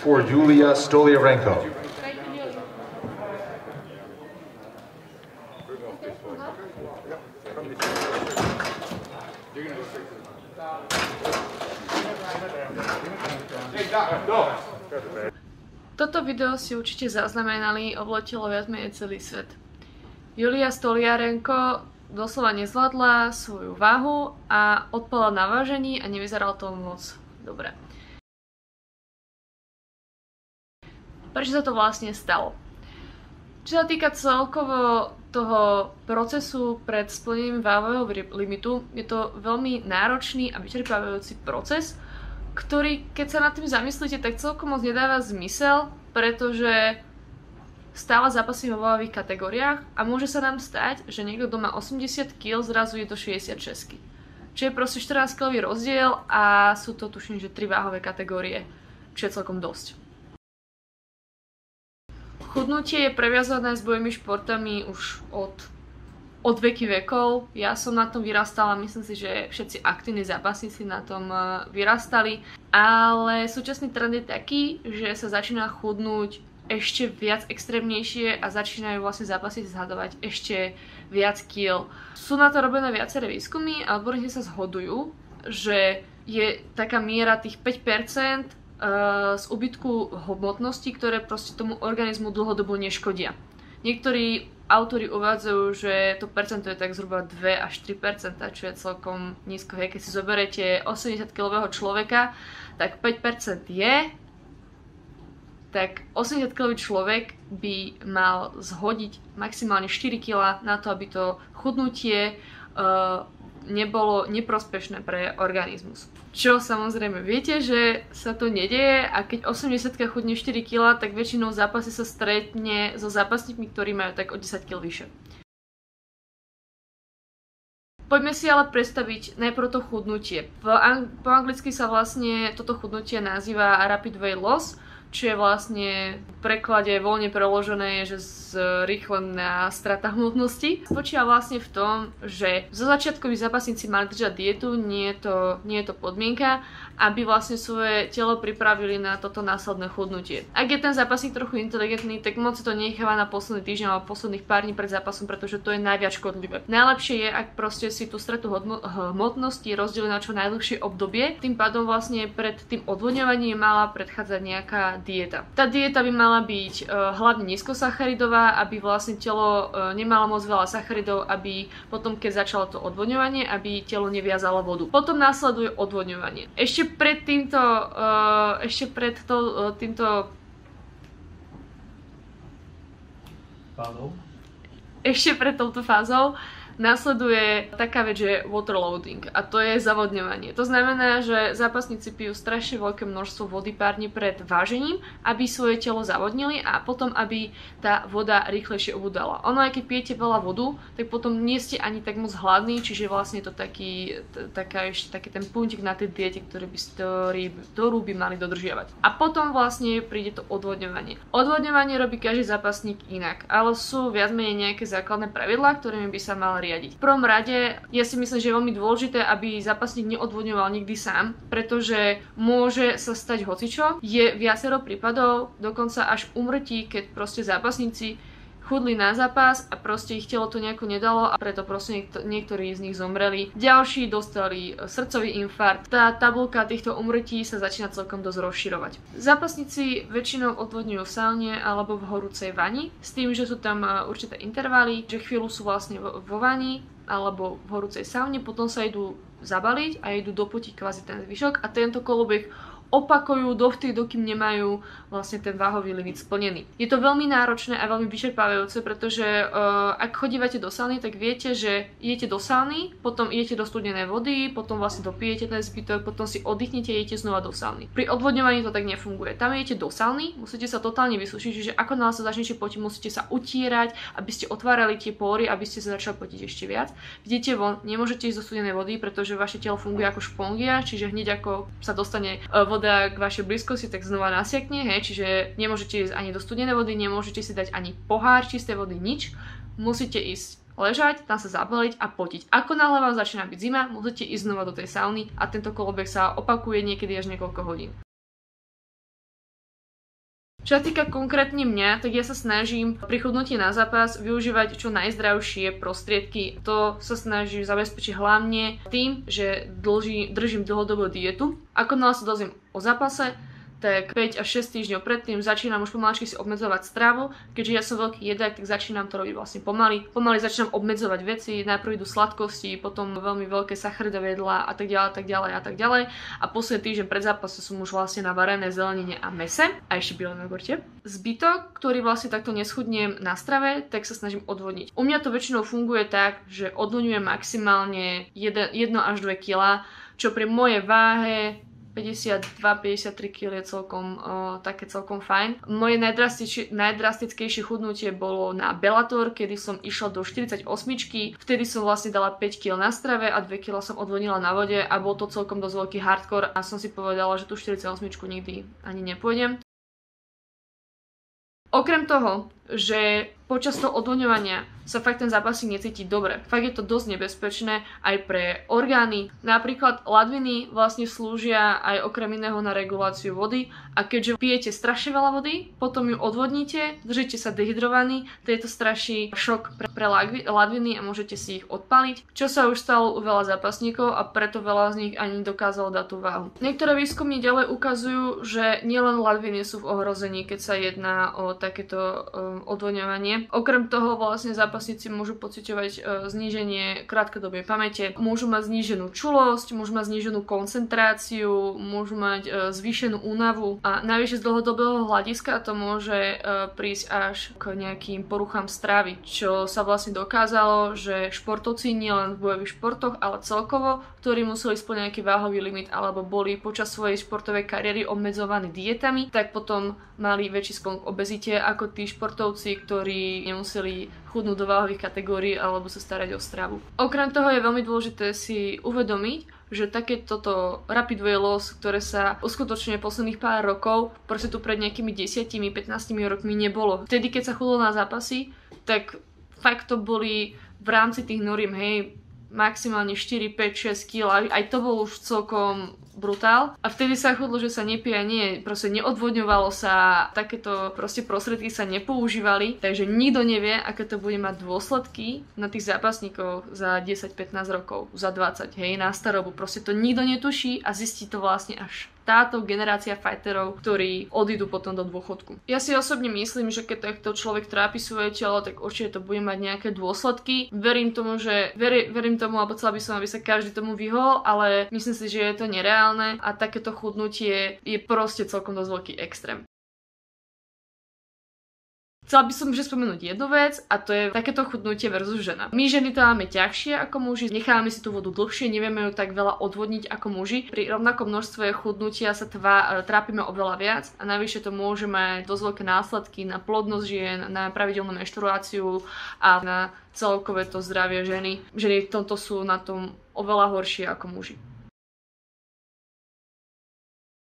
for Yulia Stoliarenko. Toto video si určite zaznamenali, obletelo viac menej celý svet. Julia Stoliarenko doslova nezvládla svoju váhu a odpala na vážení a nevyzeralo to moc dobre. Prečo sa to vlastne stalo? Čo sa týka celkovo toho procesu pred splnením váhového limitu, je to veľmi náročný a vyčerpávajúci proces, ktorý, keď sa nad tým zamyslíte, tak celkom moc nedáva zmysel, pretože stále zápasím vo váhových kategóriách a môže sa nám stať, že niekto, kto má 80 kg, zrazu je to 66 Čiže je proste 14 kg rozdiel a sú to tuším, že 3 váhové kategórie, čo je celkom dosť. Chudnutie je previazané s bojovými športami už od od veky vekov. Ja som na tom vyrastala, myslím si, že všetci aktívni zápasníci na tom eh, vyrastali, ale súčasný trend je taký, že sa začína chudnúť ešte viac extrémnejšie a začínajú vlastne zápasy zhadovať ešte viac kil. Sú na to robené viaceré výskumy a odborníci sa zhodujú, že je taká miera tých 5% eh, z ubytku hmotnosti, ktoré proste tomu organizmu dlhodobo neškodia. Niektorí autori uvádzajú, že to percento je tak zhruba 2 až 3%, čo je celkom nízko. Hej, keď si zoberete 80-kilového človeka, tak 5% je, tak 80-kilový človek by mal zhodiť maximálne 4 kg na to, aby to chudnutie uh, nebolo neprospešné pre organizmus. Čo samozrejme viete, že sa to nedieje a keď 80 chudne 4 kg, tak väčšinou v zápase sa stretne so zápasníkmi, ktorí majú tak o 10 kg vyššie. Poďme si ale predstaviť najprv to chudnutie. Po anglicky sa vlastne toto chudnutie nazýva rapid weight loss, čo je vlastne v preklade voľne preložené, že zrýchlená strata hmotnosti. Spočíva vlastne v tom, že zo začiatku by zápasníci mali držať dietu, nie je to, nie je to podmienka, aby vlastne svoje telo pripravili na toto následné chudnutie. Ak je ten zápasník trochu inteligentný, tak moc to necháva na posledný týždeň alebo posledných pár dní pred zápasom, pretože to je najviac škodlivé. Najlepšie je, ak proste si tú stretu hmotnosti rozdeli na čo najdlhšie obdobie, tým pádom vlastne pred tým odvodňovaním mala predchádzať nejaká dieta. Tá dieta by mala byť uh, hlavne nízkosacharidová, aby vlastne telo uh, nemalo moc veľa sacharidov, aby potom, keď začalo to odvodňovanie, aby telo neviazalo vodu. Potom následuje odvodňovanie. Ešte pred týmto, uh, ešte pred to, uh, týmto fázou? Ešte pred touto fázou Nasleduje taká vec, že waterloading a to je zavodňovanie. To znamená, že zápasníci pijú strašne veľké množstvo vody pár dní pred vážením, aby svoje telo zavodnili a potom, aby tá voda rýchlejšie ubudala. Ono, aj keď pijete veľa vodu, tak potom nie ste ani tak moc hladní, čiže vlastne to taký, taká, ešte taký ten puntik na tej diete, ktorý by, ktorý, ktorú by mali dodržiavať. A potom vlastne príde to odvodňovanie. Odvodňovanie robí každý zápasník inak, ale sú viac menej nejaké základné pravidlá, ktorými by sa mal riadiť. V prvom rade ja si myslím, že je veľmi dôležité, aby zápasník neodvodňoval nikdy sám, pretože môže sa stať hocičo. Je viacero prípadov, dokonca až umrtí, keď proste zápasníci chudli na zápas a proste ich telo to nejako nedalo a preto proste niekto, niektorí z nich zomreli. Ďalší dostali srdcový infarkt. Tá tabulka týchto umrtí sa začína celkom dosť rozširovať. Zápasníci väčšinou odvodňujú v saune alebo v horúcej vani, s tým, že sú tam e, určité intervaly, že chvíľu sú vlastne vo, vo vani alebo v horúcej saune, potom sa idú zabaliť a idú dopotiť kvázi ten zvyšok a tento kolobeh opakujú dovtedy, dokým nemajú vlastne ten váhový limit splnený. Je to veľmi náročné a veľmi vyčerpávajúce, pretože uh, ak chodívate do sauny, tak viete, že idete do sauny, potom idete do studenej vody, potom vlastne dopijete ten zbytok, potom si oddychnete a idete znova do sauny. Pri odvodňovaní to tak nefunguje. Tam idete do sauny, musíte sa totálne vysušiť, čiže ako náhle sa začnete potiť, musíte sa utírať, aby ste otvárali tie pory, aby ste sa začali potiť ešte viac. Vidíte von, nemôžete ísť do studenej vody, pretože vaše telo funguje ako špongia, čiže hneď ako sa dostane uh, voda k vašej blízkosti, tak znova nasiakne, hej, čiže nemôžete ísť ani do studenej vody, nemôžete si dať ani pohár čistej vody, nič. Musíte ísť ležať, tam sa zabaliť a potiť. Ako náhle vám začína byť zima, musíte ísť znova do tej sauny a tento kolobek sa opakuje niekedy až niekoľko hodín. Čo sa týka konkrétne mňa, tak ja sa snažím pri chudnutí na zápas využívať čo najzdravšie prostriedky. To sa snažím zabezpečiť hlavne tým, že dlží, držím dlhodobú dietu. Ako náhle sa dozviem o zápase, tak 5 až 6 týždňov predtým začínam už pomaličky si obmedzovať stravu. Keďže ja som veľký jedák, tak začínam to robiť vlastne pomaly. Pomaly začínam obmedzovať veci, najprv idú sladkosti, potom veľmi veľké sacharidové jedlá a tak ďalej, a tak ďalej a tak ďalej. A posledný týždeň pred zápasom som už vlastne na varené zelenine a mese a ešte bielom jogurte. Zbytok, ktorý vlastne takto neschudnem na strave, tak sa snažím odvodniť. U mňa to väčšinou funguje tak, že odvodňujem maximálne 1 až 2 kg, čo pri mojej váhe 52-53 kg je celkom uh, také celkom fajn. Moje najdrastickejšie chudnutie bolo na Bellator, kedy som išla do 48 vtedy som vlastne dala 5 kg na strave a 2 kg som odvodnila na vode a bol to celkom dosť veľký hardcore a som si povedala, že tú 48 nikdy ani nepôjdem. Okrem toho, že počas toho odvoňovania sa fakt ten zápasník necíti dobre. Fakt je to dosť nebezpečné aj pre orgány. Napríklad ladviny vlastne slúžia aj okrem iného na reguláciu vody a keďže pijete strašne veľa vody, potom ju odvodníte, držíte sa dehydrovaní, to je to straší šok pre, pre ladviny a môžete si ich odpaliť, čo sa už stalo u veľa zápasníkov a preto veľa z nich ani dokázalo dať tú váhu. Niektoré výskumy ďalej ukazujú, že nielen ladviny sú v ohrození, keď sa jedná o takéto um, odvodňovanie. Okrem toho vlastne zápas zápasníci môžu pociťovať e, zníženie krátkodobej pamäte, môžu mať zníženú čulosť, môžu mať zníženú koncentráciu, môžu mať e, zvýšenú únavu a najvyššie z dlhodobého hľadiska to môže e, prísť až k nejakým poruchám stravy, čo sa vlastne dokázalo, že športovci nielen v bojových športoch, ale celkovo, ktorí museli splňať nejaký váhový limit alebo boli počas svojej športovej kariéry obmedzovaní dietami, tak potom mali väčší sklon k obezite ako tí športovci, ktorí nemuseli chudnúť do váhových kategórií alebo sa starať o stravu. Okrem toho je veľmi dôležité si uvedomiť, že takéto to rapid weight loss, ktoré sa uskutočňuje posledných pár rokov, proste tu pred nejakými 10-15 rokmi nebolo. Vtedy, keď sa chudlo na zápasy, tak fakt to boli v rámci tých noriem, hej, maximálne 4, 5, 6 kg. Aj to bol už celkom brutál. A vtedy sa chudlo, že sa nepije, nie, proste neodvodňovalo sa, takéto proste prostriedky sa nepoužívali, takže nikto nevie, aké to bude mať dôsledky na tých zápasníkov za 10-15 rokov, za 20, hej, na starobu. Proste to nikto netuší a zistí to vlastne až táto generácia fighterov, ktorí odídu potom do dôchodku. Ja si osobne myslím, že keď takto človek trápi svoje telo, tak určite to bude mať nejaké dôsledky. Verím tomu, že veri, verím tomu, alebo chcela by som, aby sa každý tomu vyhol, ale myslím si, že je to nereálne a takéto chudnutie je proste celkom dosť veľký extrém. Chcela by som že spomenúť jednu vec a to je takéto chudnutie versus žena. My ženy to máme ťažšie ako muži, nechávame si tú vodu dlhšie, nevieme ju tak veľa odvodniť ako muži. Pri rovnakom množstve chudnutia sa tvá, trápime oveľa viac a navyše to môže mať dosť veľké následky na plodnosť žien, na pravidelnú menštruáciu a na celkové to zdravie ženy. Ženy v tomto sú na tom oveľa horšie ako muži.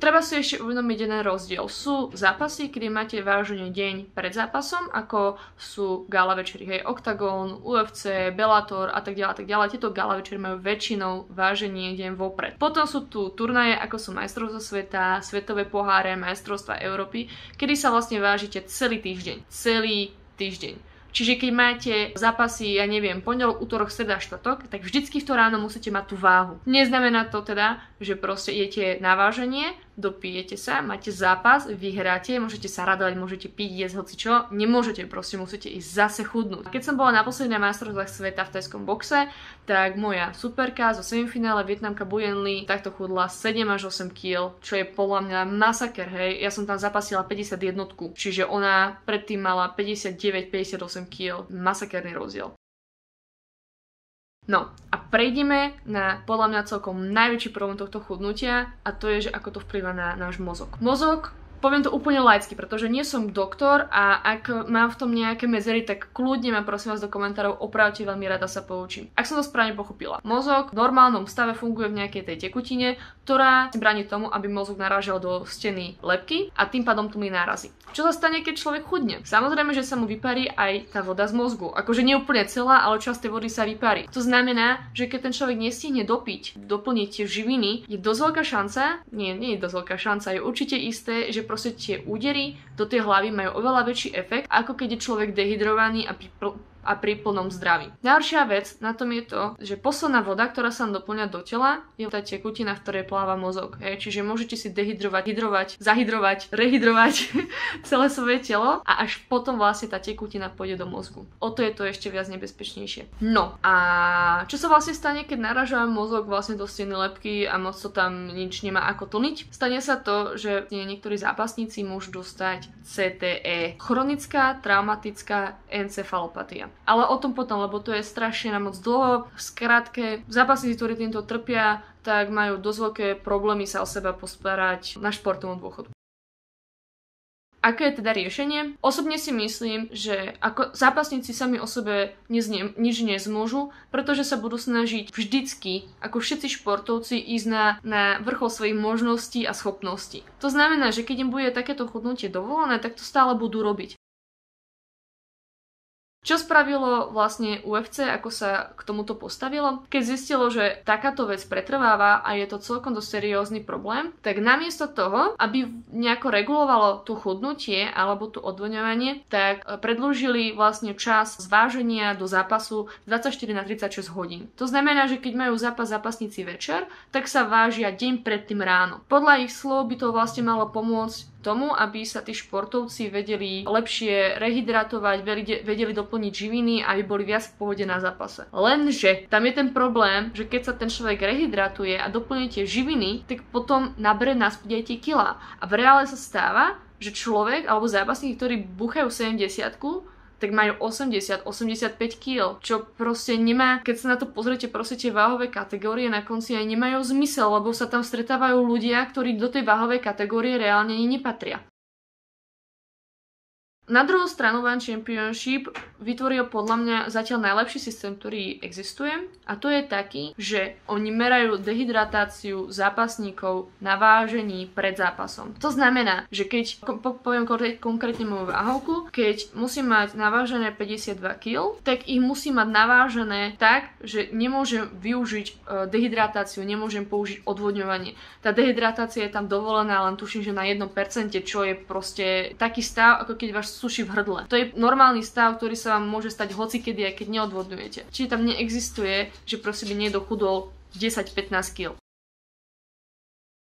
Treba si ešte uvedomiť jeden rozdiel. Sú zápasy, kedy máte vážne deň pred zápasom, ako sú gala večery, hej, Octagon, UFC, Bellator a tak ďalej, tak ďalej. Tieto gala večery majú väčšinou váženie deň vopred. Potom sú tu turnaje, ako sú majstrovstvá sveta, svetové poháre, majstrovstva Európy, kedy sa vlastne vážite celý týždeň. Celý týždeň. Čiže keď máte zápasy, ja neviem, pondelok, útorok, streda, štvrtok, tak vždycky v to ráno musíte mať tú váhu. Neznamená to teda, že proste idete na váženie, dopijete sa, máte zápas, vyhráte, môžete sa radovať, môžete piť, jesť hoci čo, nemôžete, proste musíte ísť zase chudnúť. Keď som bola na poslednej majstrovstvách sveta v tajskom boxe, tak moja superka zo semifinále Vietnamka Buyenli takto chudla 7 až 8 kg, čo je podľa mňa masaker, hej. Ja som tam zapasila 51, čiže ona predtým mala 59-58 kg. Masakerný rozdiel. No a prejdeme na podľa mňa celkom najväčší problém tohto chudnutia a to je, že ako to vplyva na náš mozog. Mozog Poviem to úplne laicky, pretože nie som doktor a ak mám v tom nejaké medzery, tak kľudne ma prosím vás do komentárov opravte, veľmi rada sa poučím. Ak som to správne pochopila. Mozog v normálnom stave funguje v nejakej tej tekutine, ktorá bráni tomu, aby mozog narážal do steny lepky a tým pádom tlmi nárazy. Čo sa stane, keď človek chudne? Samozrejme, že sa mu vyparí aj tá voda z mozgu. Akože nie úplne celá, ale časť tej vody sa vyparí. To znamená, že keď ten človek nestihne dopiť, doplniť tie živiny, je dosť veľká šanca, nie, nie je dosť veľká šanca, je určite isté, že proste tie údery do tej hlavy majú oveľa väčší efekt, ako keď je človek dehydrovaný a pri a pri plnom zdraví. Ďalšia vec na tom je to, že posledná voda, ktorá sa doplňa do tela, je tá tekutina, v ktorej pláva mozog. Hej. Čiže môžete si dehydrovať, hydrovať, zahydrovať, rehydrovať celé svoje telo a až potom vlastne tá tekutina pôjde do mozgu. O to je to ešte viac nebezpečnejšie. No a čo sa vlastne stane, keď naraža mozog vlastne do steny lepky a moc to tam nič nemá ako tlniť? Stane sa to, že niektorí zápasníci môžu dostať CTE, chronická traumatická encefalopatia. Ale o tom potom, lebo to je strašne na moc dlho. V skratke, zápasníci, ktorí týmto trpia, tak majú dosť veľké problémy sa o seba postarať na športovom dôchodu. Aké je teda riešenie? Osobne si myslím, že ako zápasníci sami o sebe neznie, nič nezmôžu, pretože sa budú snažiť vždycky, ako všetci športovci, ísť na, na vrchol svojich možností a schopností. To znamená, že keď im bude takéto chudnutie dovolené, tak to stále budú robiť. Čo spravilo vlastne UFC, ako sa k tomuto postavilo? Keď zistilo, že takáto vec pretrváva a je to celkom dosť seriózny problém, tak namiesto toho, aby nejako regulovalo tú chudnutie alebo tú odvoňovanie, tak e, predlžili vlastne čas zváženia do zápasu 24 na 36 hodín. To znamená, že keď majú zápas zápasníci večer, tak sa vážia deň predtým ráno. Podľa ich slov by to vlastne malo pomôcť tomu, aby sa tí športovci vedeli lepšie rehydratovať, vedeli doplniť živiny, aby boli viac v pohode na zápase. Lenže tam je ten problém, že keď sa ten človek rehydratuje a doplní tie živiny, tak potom nabere naspäť aj tie kila. A v reále sa stáva, že človek alebo zápasník, ktorí buchajú 70 tak majú 80-85 kg, čo proste nemá, keď sa na to pozriete, proste tie váhové kategórie na konci aj nemajú zmysel, lebo sa tam stretávajú ľudia, ktorí do tej váhovej kategórie reálne nepatria. Na druhú stranu One Championship vytvoril podľa mňa zatiaľ najlepší systém, ktorý existuje a to je taký, že oni merajú dehydratáciu zápasníkov na vážení pred zápasom. To znamená, že keď, poviem konkrétne moju váhovku, keď musím mať navážené 52 kg, tak ich musím mať navážené tak, že nemôžem využiť e, dehydratáciu, nemôžem použiť odvodňovanie. Tá dehydratácia je tam dovolená len tuším, že na 1%, čo je proste taký stav, ako keď váš suší v hrdle. To je normálny stav, ktorý sa vám môže stať hocikedy, aj keď neodvodňujete. Čiže tam neexistuje, že proste by niekto chudol 10-15 kg.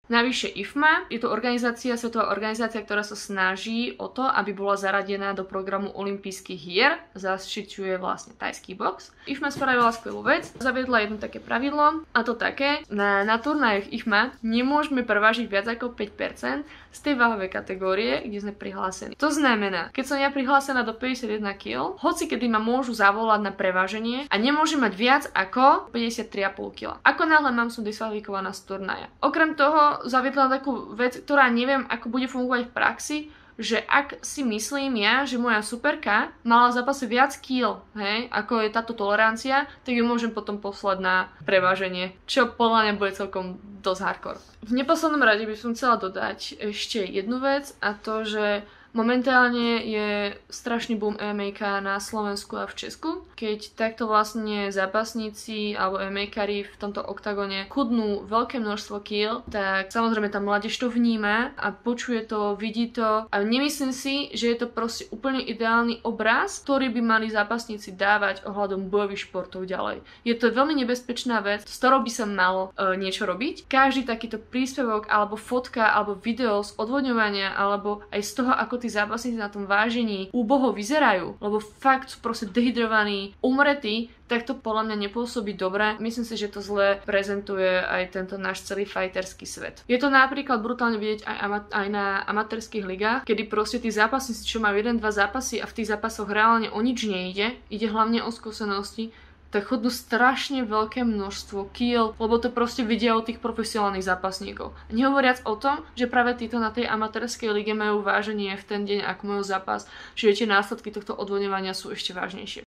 Navyše IFMA je to organizácia, svetová organizácia, ktorá sa snaží o to, aby bola zaradená do programu olympijských hier, zaštiťuje vlastne tajský box. IFMA spravila skvelú vec, zaviedla jedno také pravidlo a to také, na, na turnajoch IFMA nemôžeme prevážiť viac ako 5% z tej váhovej kategórie, kde sme prihlásení. To znamená, keď som ja prihlásená do 51 kg, hoci kedy ma môžu zavolať na preváženie a nemôžem mať viac ako 53,5 kg. Ako náhle mám som diskvalifikovaná z turnaja. Okrem toho zaviedla takú vec, ktorá neviem, ako bude fungovať v praxi, že ak si myslím ja, že moja superka mala v zápase viac kýl, hej, ako je táto tolerancia, tak ju môžem potom poslať na preváženie, čo podľa mňa bude celkom dosť hardcore. V neposlednom rade by som chcela dodať ešte jednu vec a to, že Momentálne je strašný boom MMA na Slovensku a v Česku. Keď takto vlastne zápasníci alebo MMA v tomto oktagone chudnú veľké množstvo kill, tak samozrejme tá mládež to vníma a počuje to, vidí to a nemyslím si, že je to proste úplne ideálny obraz, ktorý by mali zápasníci dávať ohľadom bojových športov ďalej. Je to veľmi nebezpečná vec, s ktorou by sa malo e, niečo robiť. Každý takýto príspevok alebo fotka alebo video z odvodňovania alebo aj z toho, ako tí zápasníci na tom vážení úboho vyzerajú, lebo fakt sú proste dehydrovaní, umretí, tak to podľa mňa nepôsobí dobre. Myslím si, že to zle prezentuje aj tento náš celý fighterský svet. Je to napríklad brutálne vidieť aj, ama- aj na amatérských ligách, kedy proste tí zápasníci, čo majú jeden, dva zápasy a v tých zápasoch reálne o nič nejde, ide hlavne o skúsenosti, tak chodnú strašne veľké množstvo kill, lebo to proste vidia od tých profesionálnych zápasníkov. Nehovoriac o tom, že práve títo na tej amatérskej lige majú váženie v ten deň, ako majú zápas, že tie následky tohto odvodňovania sú ešte vážnejšie.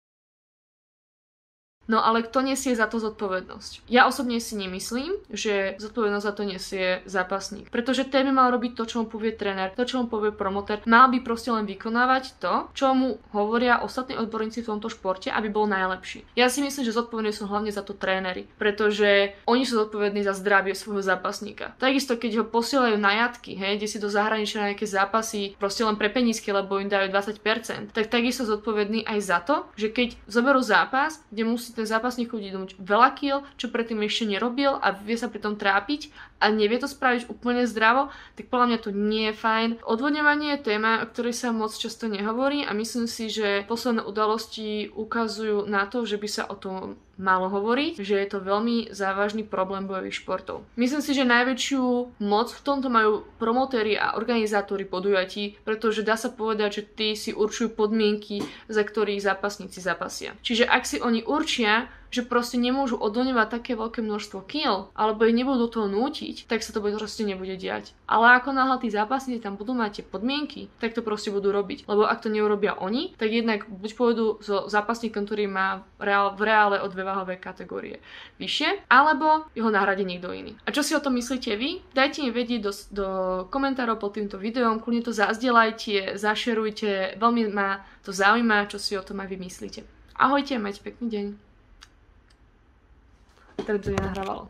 No ale kto nesie za to zodpovednosť? Ja osobne si nemyslím, že zodpovednosť za to nesie zápasník. Pretože ten by mal robiť to, čo mu povie tréner, to, čo mu povie promoter. Mal by proste len vykonávať to, čo mu hovoria ostatní odborníci v tomto športe, aby bol najlepší. Ja si myslím, že zodpovední sú hlavne za to tréneri, pretože oni sú zodpovední za zdravie svojho zápasníka. Takisto, keď ho posielajú na jatky, hej, kde si do zahraničia na nejaké zápasy proste len pre penízky, lebo im dajú 20%, tak takisto zodpovedný aj za to, že keď zoberú zápas, kde musí ten zápasník chodí domov veľa kill, čo predtým ešte nerobil a vie sa pri tom trápiť a nevie to spraviť úplne zdravo, tak podľa mňa to nie je fajn. Odvodňovanie je téma, o ktorej sa moc často nehovorí a myslím si, že posledné udalosti ukazujú na to, že by sa o tom málo hovorí, že je to veľmi závažný problém bojových športov. Myslím si, že najväčšiu moc v tomto majú promotéri a organizátori podujatí, pretože dá sa povedať, že tí si určujú podmienky, za ktorých zápasníci zapasia. Čiže ak si oni určia, že proste nemôžu odoňovať také veľké množstvo kill, alebo ich nebudú do toho nútiť, tak sa to proste nebude diať. Ale ako náhle tí zápasníci tam budú mať tie podmienky, tak to proste budú robiť. Lebo ak to neurobia oni, tak jednak buď pôjdu so zápasníkom, ktorý má reál, v reále o dve váhové kategórie vyššie, alebo ho nahradí niekto iný. A čo si o tom myslíte vy? Dajte mi vedieť do, do komentárov pod týmto videom, kľudne to zazdieľajte, zašerujte, veľmi ma to zaujíma, čo si o tom aj vy myslíte. Ahojte, majte pekný deň. Teraz to nenahrávalo.